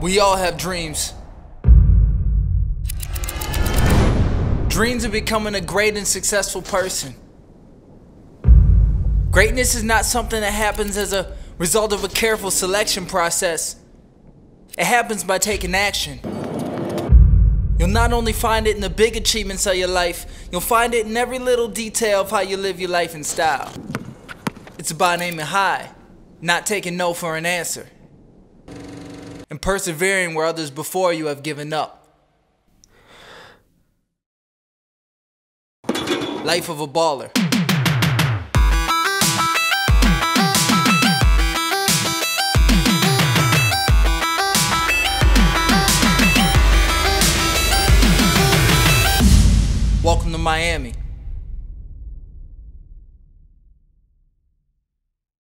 We all have dreams. Dreams of becoming a great and successful person. Greatness is not something that happens as a result of a careful selection process. It happens by taking action. You'll not only find it in the big achievements of your life, you'll find it in every little detail of how you live your life and style. It's about aiming high, not taking no for an answer, and persevering where others before you have given up. Life of a BALR. Welcome to Miami.